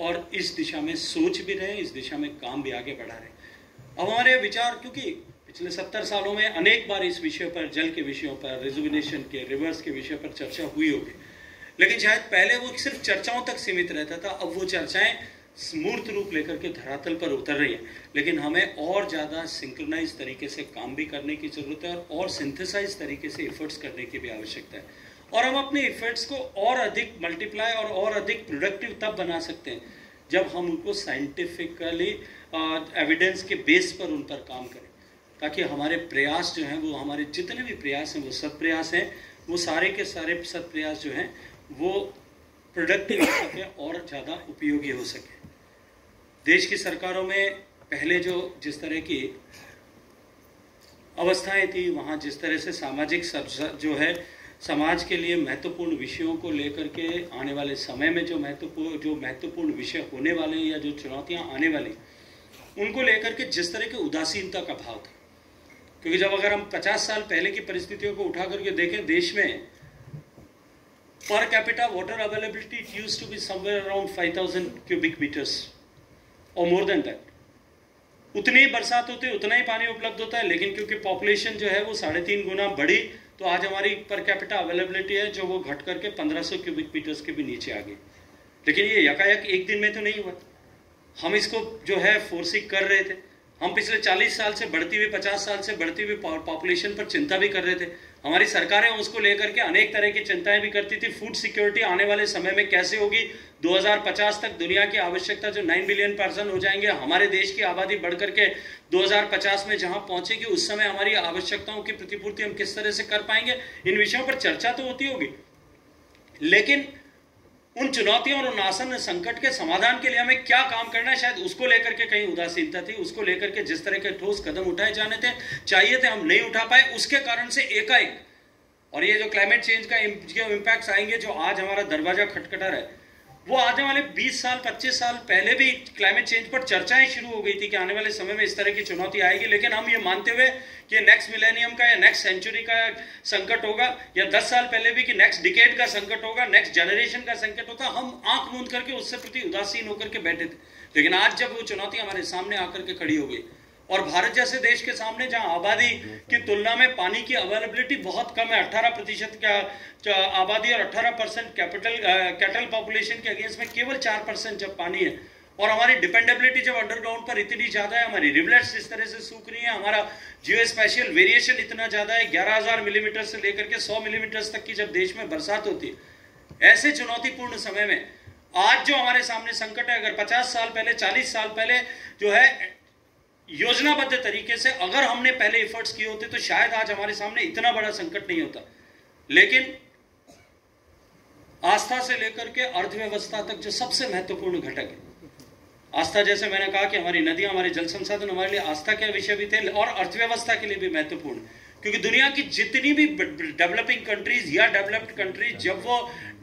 और इस दिशा में सोच भी रहे, इस दिशा में काम भी आगे बढ़ा रहे। अब हमारे विचार, क्योंकि पिछले सत्तर सालों में अनेक बार इस विषय पर, जल के विषयों पर रिजर्विनेशन के रिवर्स के विषय पर चर्चा हुई होगी। लेकिन शायद पहले वो सिर्फ़ चर्चाओं तक सीमित रहता था, अब वो चर्चाएँ मूर्त रूप लेकर के धरातल पर उतर रही है। लेकिन हमें और ज़्यादा सिंक्रोनाइज तरीके से काम भी करने की ज़रूरत है और सिंथेसाइज तरीके से एफर्ट्स करने की भी आवश्यकता है। और हम अपने इफेक्ट्स को और अधिक मल्टीप्लाई और और अधिक प्रोडक्टिव तब बना सकते हैं, जब हम उनको साइंटिफिकली एविडेंस के बेस पर उन पर काम करें। ताकि हमारे प्रयास जो हैं, वो हमारे जितने भी प्रयास हैं, वो सत प्रयास हैं, वो सारे के सारे सत प्रयास जो हैं, वो प्रोडक्टिव हो सके और ज़्यादा उपयोगी हो सके। देश की सरकारों में पहले जो जिस तरह की अवस्थाएँ थी, वहाँ जिस तरह से सामाजिक जो है समाज के लिए महत्वपूर्ण विषयों को लेकर के आने वाले समय में जो महत्वपूर्ण जो महत्वपूर्ण विषय होने वाले हैं या जो चुनौतियाँ आने वाली उनको लेकर के जिस तरह की उदासीनता का भाव था। क्योंकि जब अगर हम 50 साल पहले की परिस्थितियों को उठा करके देखें देश में, per capita water availability used to be somewhere around 5000 cubic metres और मोर देन दैट उतनी ही बरसात होती है उतना ही पानी उपलब्ध होता है, लेकिन क्योंकि पॉपुलेशन जो है वो साढ़े तीन गुना बढ़ी तो आज हमारी पर कैपिटा अवेलेबिलिटी है जो वो घट करके 1500 क्यूबिक मीटर्स के भी नीचे आ गई। लेकिन ये यकायक एक दिन में तो नहीं हुआ। हम इसको जो है फोर्सिंग कर रहे थे। हम पिछले 40 साल से बढ़ती हुई 50 साल से बढ़ती हुई पॉपुलेशन पर चिंता भी कर रहे थे। हमारी सरकारें उसको लेकर के अनेक तरह की चिंताएँ भी करती थी। फ़ूड सिक्योरिटी आने वाले समय में कैसे होगी? 2050 तक दुनिया की आवश्यकता जो 9 बिलियन पर्सन हो जाएँगे, हमारे देश की आबादी बढ़ करके 2050 में जहाँ पहुंचेगी, उस समय हमारी आवश्यकताओं की प्रतिपूर्ति हम किस तरह से कर पाएँगे? इन विषयों पर चर्चा तो होती होगी। लेकिन उन चुनौतियों और उन आसन संकट के समाधान के लिए हमें क्या काम करना है? शायद उसको लेकर के कहीं उदासीनता थी, उसको लेकर के जिस तरह के ठोस कदम उठाए जाने थे, चाहिए थे हम नहीं उठा पाए, उसके कारण से एकाएक। और ये जो क्लाइमेट चेंज का इम्पैक्ट आएँगे, जो आज हमारा दरवाज़ा खटखटा रहा है वो आने वाले 20 साल 25 साल पहले भी क्लाइमेट चेंज पर चर्चाएँ शुरू हो गई थी कि आने वाले समय में इस तरह की चुनौती आएगी, लेकिन हम ये मानते हुए कि नेक्स्ट मिलेनियम का या नेक्स्ट सेंचुरी का संकट होगा, या 10 साल पहले भी कि नेक्स्ट डिकेड का संकट होगा नेक्स्ट जनरेशन का संकट होता, हम आँख मूंद करके उससे प्रति उदासीन होकर के बैठे थे। लेकिन आज जब वो चुनौती हमारे सामने आकर के खड़ी हो गई और भारत जैसे देश के सामने जहाँ आबादी की तुलना में पानी की अवेलेबिलिटी बहुत कम है 18 प्रतिशत का आबादी और 18 परसेंट कैपिटल कैटल पॉपुलेशन के अगेंस्ट में केवल 4 परसेंट जब पानी है। और हमारी डिपेंडेबिलिटी जब अंडरग्राउंड पर इतनी ज़्यादा है, हमारी रिवलेट्स इस तरह से सूख रही है, हमारा जियो स्पेशल वेरिएशन इतना ज़्यादा है, ग्यारह मिलीमीटर से लेकर के सौ मिलीमीटर तक की जब देश में बरसात होती है। ऐसे चुनौतीपूर्ण समय में आज जो हमारे सामने संकट है, अगर 50 साल पहले 40 साल पहले जो है योजनाबद्ध तरीके से अगर हमने पहले एफर्ट्स किए होते तो शायद आज हमारे सामने इतना बड़ा संकट नहीं होता। लेकिन आस्था से लेकर के अर्थव्यवस्था तक जो सबसे महत्वपूर्ण घटक है। आस्था, जैसे मैंने कहा कि हमारी नदियाँ, हमारे जल संसाधन, हमारे लिए आस्था के विषय भी थे और अर्थव्यवस्था के लिए भी महत्वपूर्ण। क्योंकि दुनिया की जितनी भी डेवलपिंग कंट्रीज़ या डेवलप्ड कंट्रीज़ जब वो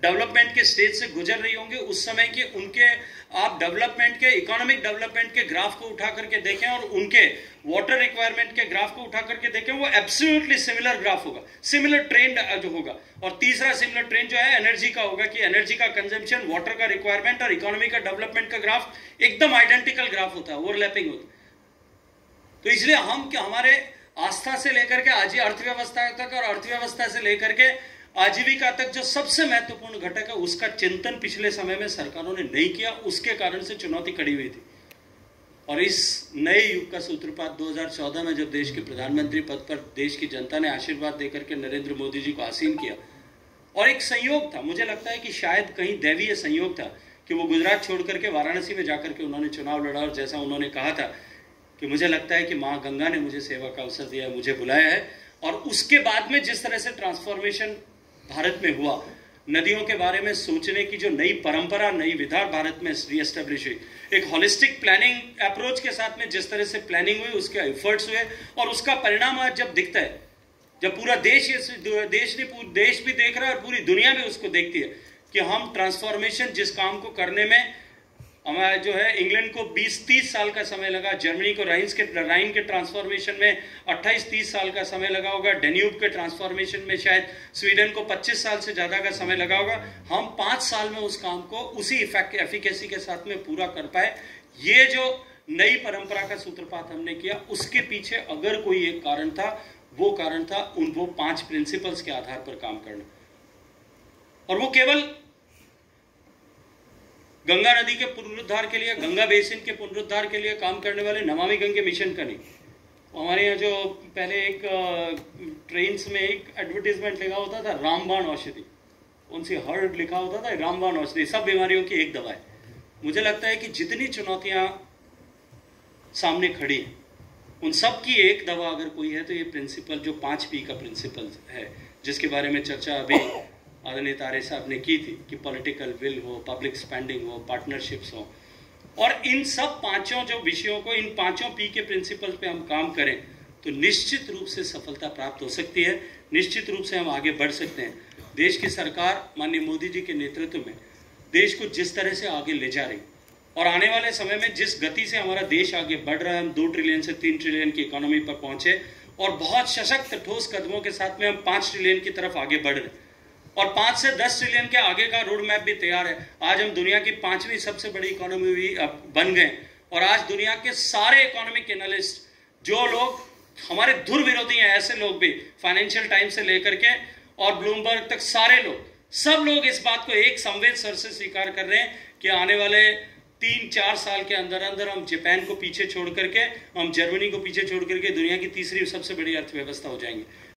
डेवलपमेंट के स्टेज से गुजर रही होंगे। उस समय के उनके, आप डेवलपमेंट के, इकोनॉमिक डेवलपमेंट के ग्राफ को उठा करके देखें और उनके वाटर रिक्वायरमेंट के ग्राफ को उठा करके देखें, वो एब्सोल्युटली सिमिलर ग्राफ होगा। सिमिलर ट्रेंड जो होगा। और तीसरा सिमिलर ट्रेंड जो है एनर्जी का होगा कि एनर्जी का कंजम्पशन वाटर का रिक्वायरमेंट और इकोनॉमी का डेवलपमेंट का ग्राफ एकदम आइडेंटिकल ग्राफ होता है ओवरलैपिंग होता है। तो इसलिए हम क्या हमारे आस्था से लेकर के, आज ही अर्थव्यवस्था तक और अर्थव्यवस्था से लेकर के आजीविका तक जो सबसे महत्वपूर्ण घटक है, उसका चिंतन पिछले समय में सरकारों ने नहीं किया, उसके कारण से चुनौती खड़ी हुई थी। और इस नए युग का सूत्रपात 2014 में जब देश के प्रधानमंत्री पद पर देश की जनता ने आशीर्वाद देकर के नरेंद्र मोदी जी को आसीन किया, और एक संयोग था, मुझे लगता है कि शायद कहीं दैवीय संयोग था कि वो गुजरात छोड़ करके वाराणसी में जाकर के उन्होंने चुनाव लड़ा, और जैसा उन्होंने कहा था कि मुझे लगता है कि माँ गंगा ने मुझे सेवा का अवसर दिया, मुझे बुलाया है, और उसके बाद में जिस तरह से ट्रांसफॉर्मेशन भारत में हुआ। नदियों के बारे में सोचने की जो नई परंपरा, नई विधा भारत में रीएस्टेब्लिश हुई। एक होलिस्टिक प्लानिंग अप्रोच के साथ में जिस तरह से प्लानिंग हुई, उसके एफर्ट्स हुए और उसका परिणाम आज जब दिखता है, जब पूरा देश देश ने देश भी देख रहा है और पूरी दुनिया भी उसको देखती है कि हम ट्रांसफॉर्मेशन जिस काम को करने में हमारा जो है, इंग्लैंड को 20-30 साल का समय लगा, जर्मनी को राइन्स के, राइन के ट्रांसफॉर्मेशन में 28-30 साल का समय लगा होगा, डेन्यूब के ट्रांसफॉर्मेशन में शायद स्वीडन को 25 साल से ज़्यादा का समय लगा होगा। हम पाँच साल में उस काम को उसी एफिकेसी के साथ में पूरा कर पाए। ये जो नई परंपरा का सूत्रपात हमने किया, उसके पीछे अगर कोई एक कारण था, वो कारण था उन, वो पाँच प्रिंसिपल्स के आधार पर काम करना। और वो केवल गंगा नदी के पुनरुद्धार के लिए, गंगा बेसिन के पुनरुद्धार के लिए काम करने वाले नमामि गंगे मिशन का नहीं। हमारे यहाँ जो पहले एक ट्रेन में एक एडवर्टीजमेंट लिखा होता था, रामबाण औषधि। उनसे हर्ड लिखा होता था, रामबाण औषधि। सब बीमारियों की एक दवा है। मुझे लगता है कि जितनी चुनौतियाँ सामने खड़ी हैं, उन सब की एक दवा अगर कोई है तो ये प्रिंसिपल जो पाँच पी का प्रिंसिपल है, जिसके बारे में चर्चा अभी आदरणीय तारे साहब ने की थी कि पॉलिटिकल विल हो पब्लिक स्पेंडिंग हो पार्टनरशिप्स हो। और इन सब पाँचों जो विषयों को, इन पाँचों पी के प्रिंसिपल पे हम काम करें तो निश्चित रूप से सफलता प्राप्त हो सकती है। निश्चित रूप से हम आगे बढ़ सकते हैं। देश की सरकार, माननीय मोदी जी के नेतृत्व में, देश को जिस तरह से आगे ले जा रही और आने वाले समय में जिस गति से हमारा देश आगे बढ़ रहा है, हम दो ट्रिलियन से तीन ट्रिलियन की इकोनॉमी पर पहुँचे, और बहुत सशक्त ठोस कदमों के साथ में हम पाँच ट्रिलियन की तरफ़ आगे बढ़ रहे और पाँच से दस ट्रिलियन के आगे का रोड मैप भी तैयार है। आज हम दुनिया की पांचवी सबसे बड़ी इकोनॉमी भी बन गए और आज दुनिया के सारे इकोनॉमिक एनालिस्ट जो लोग, हमारे धुर विरोधी हैं, ऐसे लोग भी फाइनेंशियल टाइम्स से लेकर के, और ब्लूमबर्ग तक सारे लोग, सब लोग इस बात को एक संवेद सर से स्वीकार कर रहे हैं कि आने वाले तीन, चार साल के अंदर अंदर हम जापान को पीछे छोड़ करके, हम जर्मनी को पीछे छोड़ करके दुनिया की तीसरी सबसे बड़ी अर्थव्यवस्था हो जाएँगे।